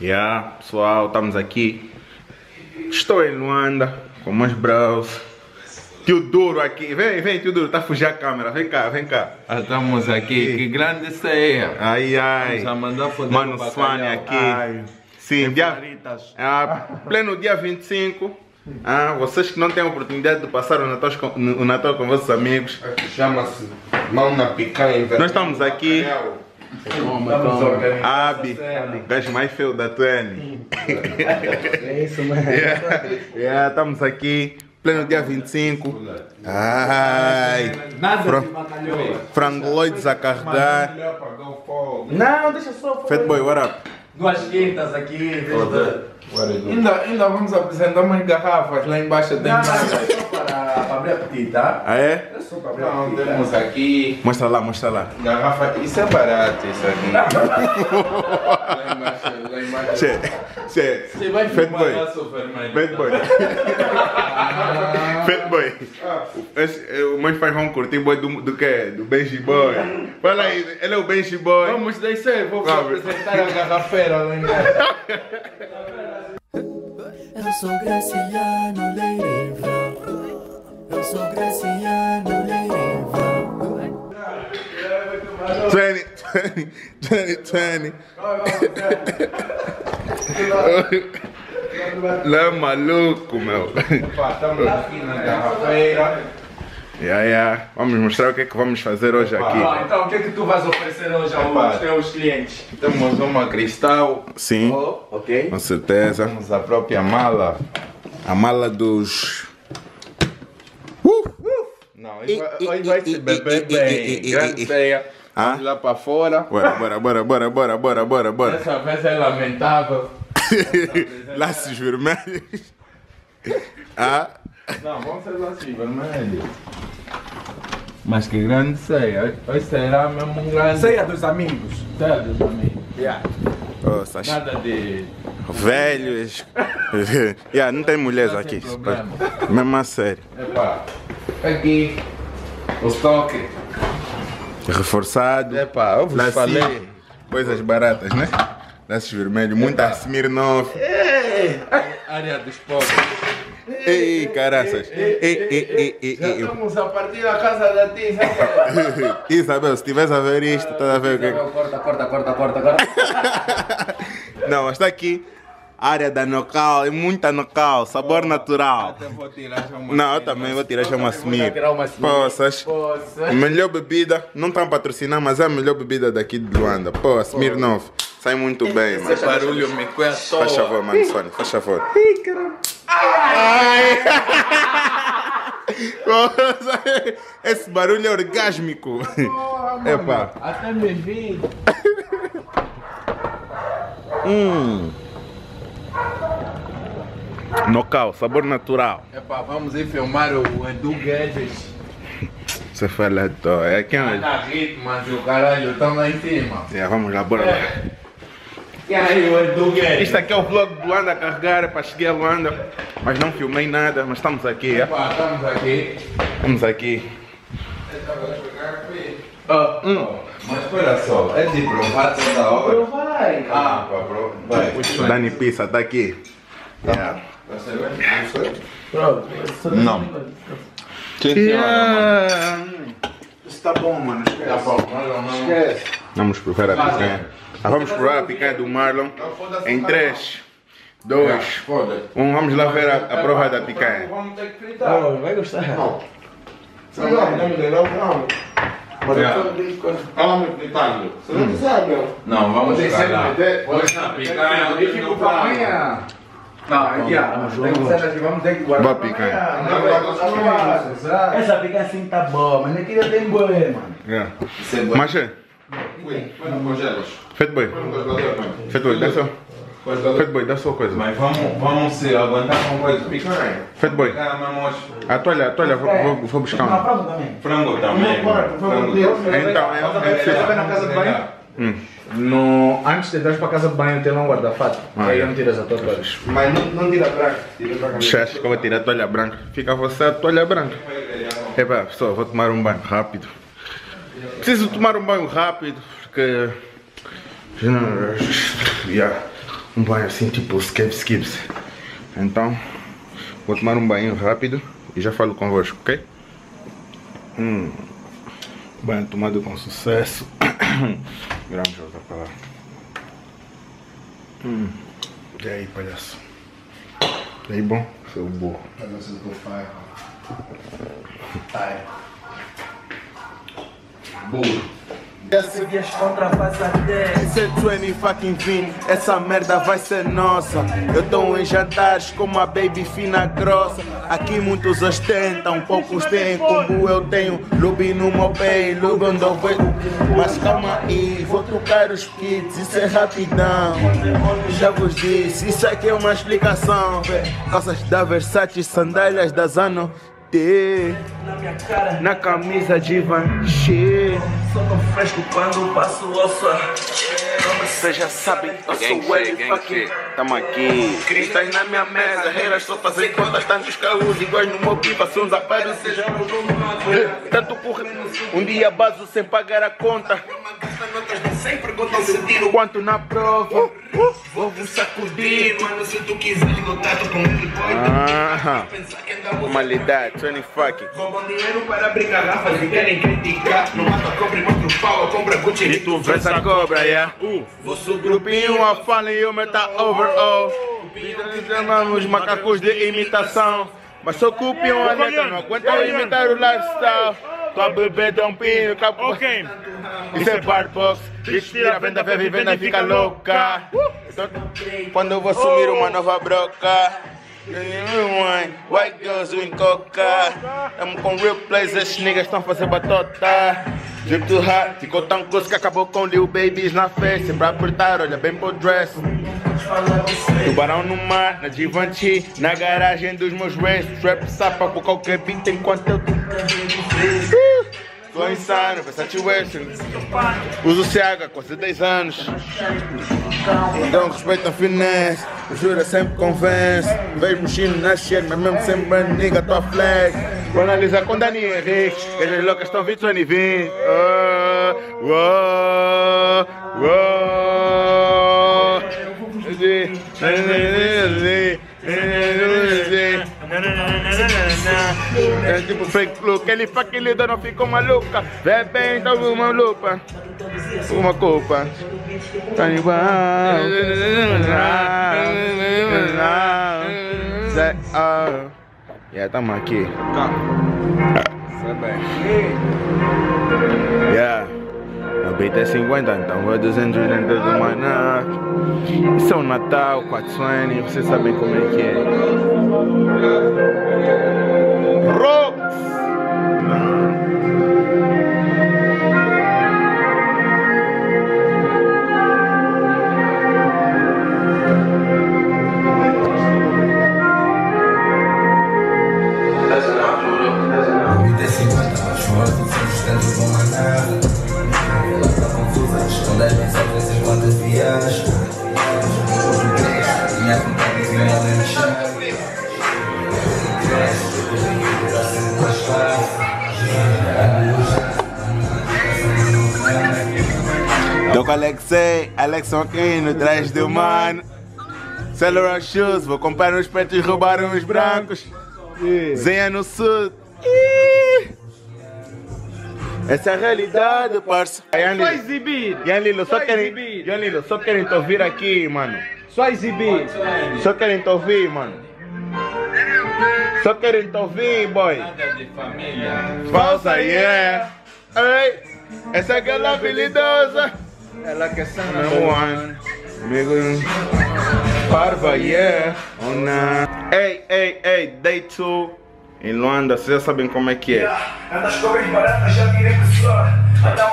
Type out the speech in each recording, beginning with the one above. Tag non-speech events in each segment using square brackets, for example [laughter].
Yeah, pessoal, estamos aqui. Estou em Luanda com meus bros. Tio Duro aqui. Vem, vem, tio Duro, tá fugindo a câmera. Vem cá, vem cá. Ah, Estamos aqui, que grande ceia. Ai, ai. Mano Swane bacalhau. aqui. Ai. Sim, dia, ah, pleno dia 25. Ah, vocês que não têm a oportunidade de passar o Natal com, o Natal com vossos amigos. Chama-se mão na picanha. Nós estamos aqui. Organizando. Abi, gajo mais feio da Tuane. [laughs] É isso mesmo. Yeah, yeah, estamos aqui, pleno dia 25. Ai, Nada Pro- de bacalhau. frangoloides a carregar. Não, deixa só. Fat boy, what up? Duas quintas aqui, desde... Ainda, ainda vamos apresentar umas garrafas lá embaixo. Tem Não, não, mais. é só para, para abrir apetite, tá? Ah, é? É só para abrir Não, apetite. temos aqui Mostra lá, mostra lá. garrafa. Isso é barato, isso aqui. [laughs] lá embaixo, lá embaixo. Che, che, Você vai Fat filmar boy. lá, seu vermelho. Fat boy. Fat boy. Esse, eh, o meus pais vão curtir boy do, do que? Do Benji Boy. Fala aí, ele é o Benji Boy. Vamos descer, vou apresentar a garrafeira lá embaixo. Eu sou Graciano Leiva. Eu sou Graciano 20, 20, 20, 20. Lá é maluco, meu. Pá, Estamos aqui na garrafeira. Yeah, yeah. Vamos mostrar o que é que vamos fazer hoje aqui. Bom, então o que é que tu vais oferecer hoje aos teus clientes? Temos uma cristal. Sim, Oh, ok. com certeza. Temos a própria mala. A mala dos. Não, hoje vai, hoje vai se beber bem. Grande ceia. Ah? Vamos lá para fora. Bora, bora, bora, bora, bora, bora, bora, bora. Dessa vez é lamentável. [laughs] Laços vermelhos. Ah, Não, vamos ser assim, vermelho. Mas que grande ceia. Hoje será mesmo um grande Ceia dos amigos. ceia dos amigos. Yeah. oh, Nada de. velhos. [laughs] yeah, não tem mulheres Não aqui. tem. Mesmo a sério. Epá, aqui. O estoque. Reforçado. Epá, eu vos Lacinho. falei. Coisas baratas, né? Laços vermelhos. Muita Smirnoff. Área dos pobres. Ei, caraças. Ei, ei, ei, ei, Já ei. estamos a partir da casa da tia, Isabel. [laughs] Isabel, se estiveres a ver isto, estás a ver o que é Corta, corta, corta, corta, corta. [laughs] Não, mas está aqui. Área da Nocal, é muita Nocal, sabor natural. Até vou tirar já uma. Não, eu também vou tirar já uma Smir. Smir. Poças. Poça. Melhor bebida, não estão a patrocinar, mas é a melhor bebida daqui de Luanda. Pô, Smirnoff. Sai muito bem, mano. Esse barulho me coe à Faz toa. favor, mano, Sônia, faz favor. Ai! [laughs] Esse barulho é orgásmico. [laughs] Epá. Até me vi. [laughs] Hum. Nocal, sabor natural. Epá, vamos ir filmar o Edu Guedes. Você fala, tô. É quem é? Na ritmo, mas o caralho estão lá em cima. É, vamos lá, bora lá. E aí, o Edu Guedes? Este aqui é o vlog do Luanda a carregar é para chegar a Luanda. Mas não filmei nada, mas estamos aqui. É? Estamos aqui. Estamos aqui. Ah, hum. Mas espera só, é de provar toda hora? Vai. Ah, para provar. Vai. O Dani Pizza está aqui. Yeah. Não sei. Pronto. Não. Sim, Yeah. Isso tá bom, mano. Tá bom, Marlon, não. Vamos provar a picanha. Ah, vamos provar a picanha do Marlon. Em 3, 2, Foda-se. 1. Vamos lá ver a, a prova da picanha. Vamos ter que fritar. Oh, vai gostar. Não, não, não. Ela me fritando. Você não sabe, Não, vamos chegar lá. Hoje na picanha, hoje no prato. Não, ser aqui, vamos ter que guardar. Boa picanha. Não, não, não. Essa picanha assim tá boa, mas aqui já tem boi, mano. Yeah. É. Mas, é, Ui, no congelas. feito bem. Feito bem, dá só. Feito bem, dá só coisa. Mas vamos, vamos se aguentar com coisa. Picanha. Feito bem. Picanha, mamões. A toalha, a toalha, vou, vou, vou buscar Não, um. prova também. Frango também. Por favor, Frango Deus. também. Então, é, é, Você vai na casa de banho? Hum. No, antes de entrar para a casa de banho tem lá um guarda-fato. Ah, Aí é. não tiras a tua toalha. Mas não, não tira branco. Você acha que eu vou tirar a toalha branca? Fica você a toalha branca. Epá, pessoal, vou tomar um banho rápido. Preciso tomar um banho rápido porque. Yeah. um banho assim, tipo skips, skips. Então, vou tomar um banho rápido e já falo convosco, ok? Hum, banho tomado com sucesso. Viramos [coughs] outra pra lá. Hum, e aí, palhaço? E aí, bom? Seu burro. Esse é 20 fucking 20, essa merda vai ser nossa. Eu tô em jantares com uma baby fina grossa. Aqui muitos ostentam, poucos têm como eu tenho. Lubi no meu pé, lubi onde eu vejo. Mas calma aí, vou trocar os kits, isso é rapidão. Já vos disse, isso aqui é uma explicação. Calças da Versace, sandálias da Zano. T na camisa de Givenchy Sou tão fresco quando passo osso. Vocês já sabem, eu Gang sou fucking shit. Tamo aqui. Cristais na minha mesa, reiras só fazer contas Tantos carros iguais no meu pipa São zapados, sejam no Tanto corre, um dia baso sem pagar a conta. O. Quanto na prova Vou vos sacudir Mano, se tu quiseres contato com ele, Aham. Malidade, 20 fucking Roubam dinheiro para abrir garrafas e querem criticar. Não mata cobra e mostra o pau, compra Gucci. E tu Vê essa cobra, yeah Vosso Grupinho a fala e o meta overall. Chamamos macacos de imitação. Mas só copiam a letra, não aguentam imitar o lifestyle Tua bebê dá um pino, capo Ok. Isso é barbox Respira, venda, vê, vivenda e fica louca. Quando eu vou assumir uma nova broca. White girls doing coca. Tamo com real plays, esses niggas estão fazendo batota. Drip too hot, ficou tão close que acabou com Lil Babies na face. Pra apertar, olha bem pro dress Tubarão no mar, na Givenchy Na garagem dos meus race Trap sapa por qualquer beat enquanto eu Tô insano, Versace Western. Uso CH quase 10 anos. Então respeito a finesse Jura sempre convence. Vejo mexendo na shit Mas mesmo sempre nigga tua flag Vou analisar com Dani Henrique Que as loucas estão 20 anos e 20 Oh, oh, oh. É tipo fake look, ele fucking lida não ficou maluca Vê bem, então uma lupa Uma culpa Tá igual Zé, ah. Yeah, tamo aqui Yeah Meu beat é 50, então vou 200 dentro do maná Isso é o Natal, 420, vocês sabem como é que é confusa, esconde as mensagens enquanto viaja. Minha vontade de me alenchar. Tô com Alexei, Alex aqui no trás do mano. Cellular Shoes, vou comprar uns pretos e roubar uns brancos. Zenha no sul. Essa é a realidade, parça. Só exibir. Yan Lilo, só querem, Yan Lilo, só querem te ouvir aqui, mano. Só exibir. Só querem te ouvir, mano. Só querem te ouvir, boy. de família. Falsa, yeah. Ei, essa é aquela habilidosa. Ela quer ser Number one. Amigo. Parva, yeah. Ona. Ei, ei, ei, day two. Em Luanda, vocês já sabem como é que é. Andas cobras baratas, já virei pessoa. Anda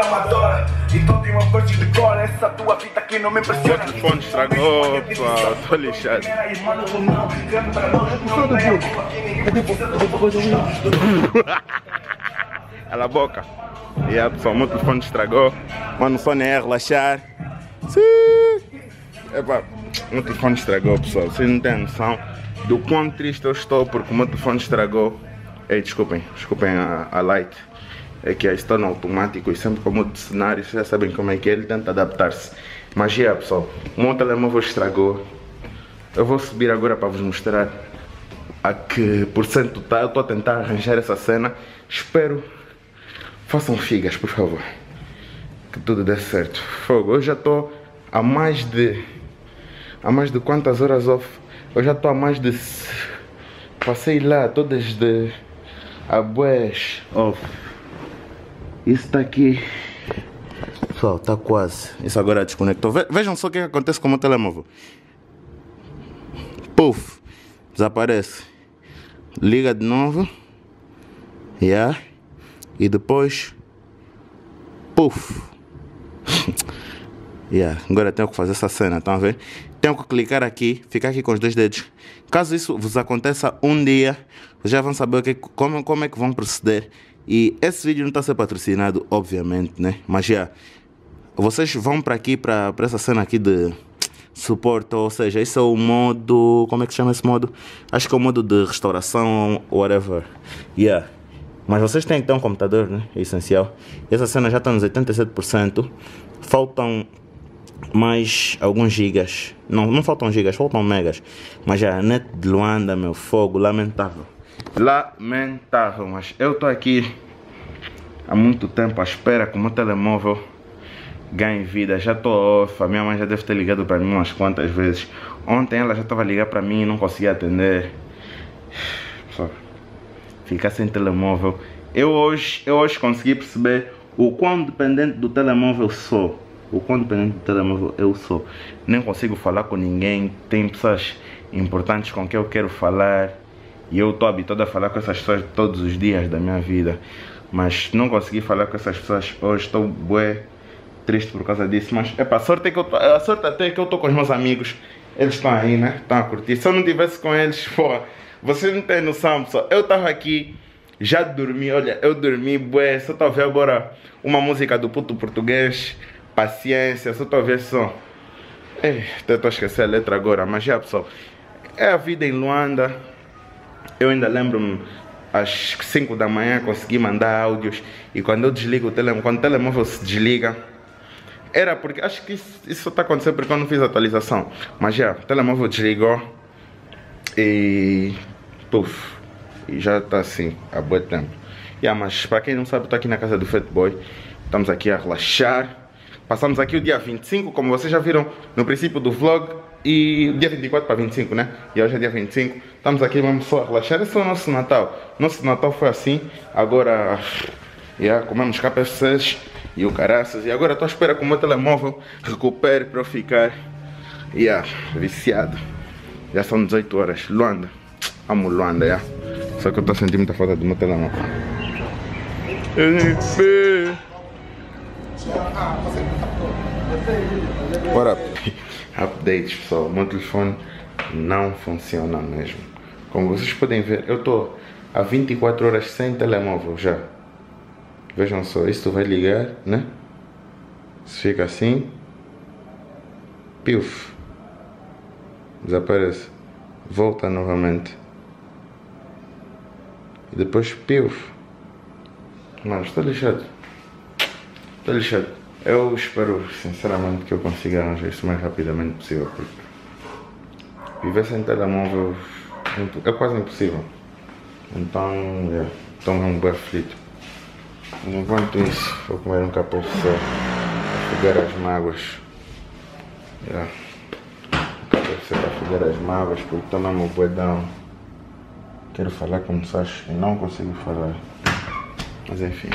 amadora. Então tem uma de cola. Essa tua vida aqui não me impressiona. telefone estragou, pá, tô lixado. [laughs] Cala a boca. E aí, pessoal, meu telefone estragou. Mano, o sono é relaxar. Sim. Epa, meu telefone estragou, pessoal. Vocês não têm noção do quão triste eu estou porque o meu telefone estragou. Ei, desculpem, desculpem a, a light. É que está no automático e sempre mudo de cenário, vocês já sabem como é que é, ele tenta adaptar-se. Mas já, pessoal, o meu telemóvel estragou. Eu vou subir agora para vos mostrar a que por cento tá. Eu estou a tentar arranjar essa cena. Espero. Façam figas, por favor. Que tudo dê certo. Fogo, eu já estou há mais de. Há mais de quantas horas off? Eu já estou há mais de. Passei lá todas de. A bués off. Isso está aqui. Pessoal, tá quase. Isso agora desconectou. Ve- Vejam só o que acontece com o meu telemóvel. Puf, desaparece. Liga de novo. Yeah. E depois. Puf. Yeah. Agora tenho que fazer essa cena, estão a ver? Tenho que clicar aqui, ficar aqui com os dois dedos. Caso isso vos aconteça um dia, já vão saber que, como, como é que vão proceder. E esse vídeo não está a ser patrocinado, obviamente, né? Mas já. Vocês vão para aqui, para essa cena aqui de suporte, ou seja, esse é o modo. Como é que chama esse modo? Acho que é o modo de restauração, whatever. Yeah. Mas vocês têm que ter um computador, né? É essencial. Essa cena já está nos 87%. Faltam mais alguns gigas. Não, não faltam gigas, faltam megas. Mas a net de Luanda, meu fogo, lamentável. Lamentável, mas eu estou aqui há muito tempo à espera que o meu telemóvel ganhe vida. Já estou off, a minha mãe já deve ter ligado para mim umas quantas vezes. Ontem ela já estava ligar para mim e não conseguia atender. Só ficar sem telemóvel. Eu hoje, eu hoje consegui perceber o quão dependente do telemóvel sou. O quão dependente do telemóvel eu sou. Nem consigo falar com ninguém. Tem pessoas importantes com quem eu quero falar. E eu estou habituado a falar com essas pessoas todos os dias da minha vida. Mas não consegui falar com essas pessoas hoje. Estou bué triste por causa disso. Mas é a sorte que eu tô, a sorte até é que eu estou com os meus amigos. Eles estão aí, né? Estão a curtir. Se eu não tivesse com eles, [laughs] pô, vocês não têm noção, pessoal. Eu estava aqui, já dormi, olha, eu dormi, bué. Só ver agora uma música do puto português. Paciência, só ver só. Ei, até estou a esquecer a letra agora, mas já, pessoal. É a vida em Luanda. Eu ainda lembro-me, às 5 da manhã consegui mandar áudios. E quando eu desligo o telemóvel, quando o telemóvel se desliga, era porque, acho que isso, isso está acontecendo porque eu não fiz atualização. Mas já, o telemóvel desligou e. Puf, e já está assim, há bom tempo. Yeah, mas para quem não sabe, estou aqui na casa do Fat Boy. Estamos aqui a relaxar. Passamos aqui o dia 25, como vocês já viram no princípio do vlog. E dia 24 para 25, né? E hoje é dia 25. Estamos aqui mesmo só relaxar. Esse é o nosso Natal. Nosso Natal foi assim. Agora, yeah, comemos KFCs e o caraças. E agora estou à espera que o meu telemóvel recupere para eu ficar yeah, viciado. Já são 18 horas. Luanda. Amo Luanda, yeah. Só que eu estou a sentir muita falta do meu telemóvel. What up? [laughs] Updates, pessoal. O meu telefone não funciona mesmo. Como vocês podem ver, eu estou há 24 horas sem telemóvel já. Vejam só, isto vai ligar, né? Se fica assim, piuf, desaparece, volta novamente e depois piuf. Mano, está lixado. Está lixado. Eu espero sinceramente que eu consiga arranjar isso o mais rapidamente possível porque viver sem telemóvel é quase impossível. Então, yeah, estou um bem aflito. Mas enquanto isso, vou comer um KFC afogar as mágoas. Yeah. KFC para afogar as mágoas porque estou mesmo boedão. Quero falar com o Sacho e não consigo falar. Mas enfim.